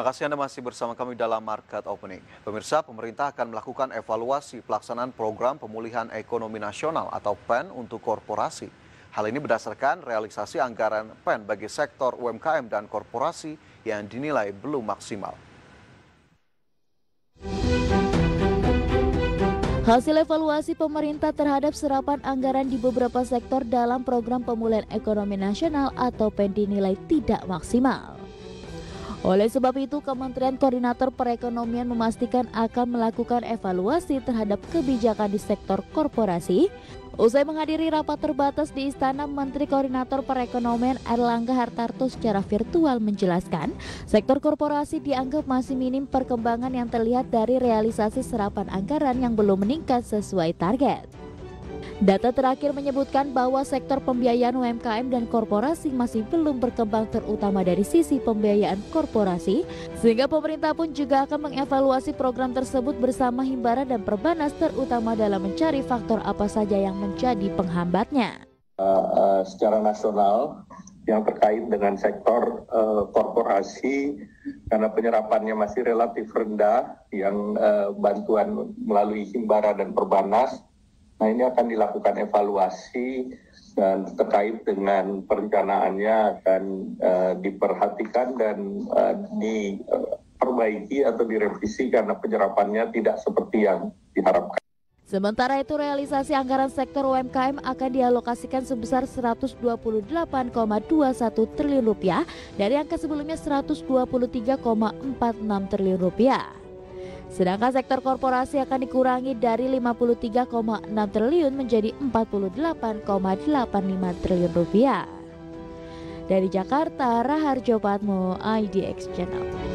Terima kasih Anda masih bersama kami dalam Market Opening. Pemirsa, pemerintah akan melakukan evaluasi pelaksanaan program pemulihan ekonomi nasional atau PEN untuk korporasi. Hal ini berdasarkan realisasi anggaran PEN bagi sektor UMKM dan korporasi yang dinilai belum maksimal. Hasil evaluasi pemerintah terhadap serapan anggaran di beberapa sektor dalam program pemulihan ekonomi nasional atau PEN dinilai tidak maksimal. Oleh sebab itu, Kementerian Koordinator Perekonomian memastikan akan melakukan evaluasi terhadap kebijakan di sektor korporasi. Usai menghadiri rapat terbatas di Istana, Menteri Koordinator Perekonomian Erlangga Hartarto secara virtual menjelaskan, sektor korporasi dianggap masih minim perkembangan yang terlihat dari realisasi serapan anggaran yang belum meningkat sesuai target. Data terakhir menyebutkan bahwa sektor pembiayaan UMKM dan korporasi masih belum berkembang terutama dari sisi pembiayaan korporasi, sehingga pemerintah pun juga akan mengevaluasi program tersebut bersama Himbara dan Perbanas terutama dalam mencari faktor apa saja yang menjadi penghambatnya. Uh, uh, secara nasional yang terkait dengan sektor uh, korporasi karena penyerapannya masih relatif rendah yang uh, bantuan melalui Himbara dan Perbanas Nah ini akan dilakukan evaluasi dan terkait dengan perencanaannya akan uh, diperhatikan dan uh, diperbaiki atau direvisi karena penyerapannya tidak seperti yang diharapkan. Sementara itu realisasi anggaran sektor UMKM akan dialokasikan sebesar 128,21 triliun rupiah dari angka sebelumnya 123,46 triliun rupiah. Sedangkan sektor korporasi akan dikurangi dari 53,6 triliun menjadi 48,85 triliun rupiah. Dari Jakarta, Raharjo Patmo, IDX Channel.